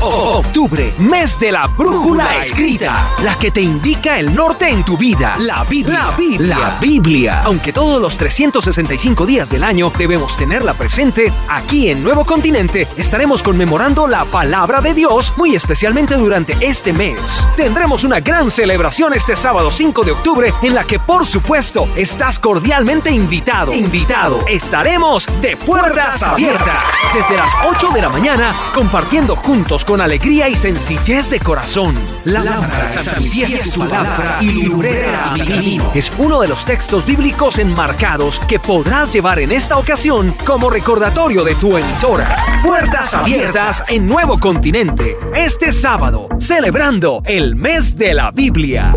Octubre, mes de la brújula escrita, la que te indica el norte en tu vida. La Biblia. La Biblia. La Biblia. Aunque todos los 365 días del año debemos tenerla presente, aquí en Nuevo Continente estaremos conmemorando la palabra de Dios muy especialmente durante este mes. Tendremos una gran celebración este sábado 5 de octubre en la que por supuesto estás cordialmente invitado. Invitado. Estaremos de puertas abiertas desde las 8 de la mañana compartiendo juntos con alegría y sencillez de corazón. Lámpara de su palabra y lumbrera mi camino. Es uno de los textos bíblicos enmarcados que podrás llevar en esta ocasión como recordatorio de tu emisora. Puertas abiertas en Nuevo Continente. Este sábado, celebrando el mes de la Biblia.